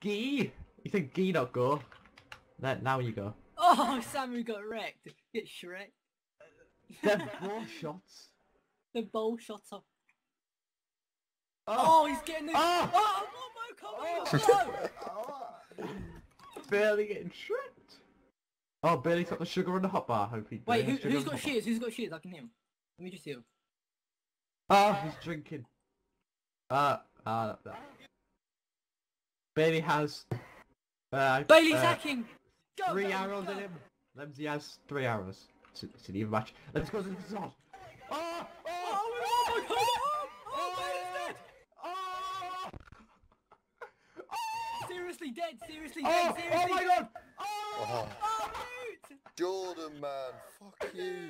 Gee! You think Gee not go? Then now you go. Oh, Samu got wrecked. Get Shrek. Them four shots. The bowl shot off. Oh! Oh, he's getting the... Oh! Oh, Momo coming! Oh! Barely getting tripped. Oh, Bailey's got the sugar and the hot bar. Hope he. Wait, who, has sugar who's and got shears? Who's got shears? I can hear him. Let me just hear him. Oh, he's drinking. Uh, uh, uh. Bailey has. Uh, Bailey's uh, hacking! Go, Three Bailey, arrows go. in him. Lemzey has three arrows. It's, it's an even match. Let's go to the zone. Oh! Oh, Oh! oh my god! Oh, oh, Bailey's dead! Oh! Oh! Seriously dead, seriously Oh! dead, Oh seriously my god! Oh! Oh, Oh, mate! Jordan, man, fuck you.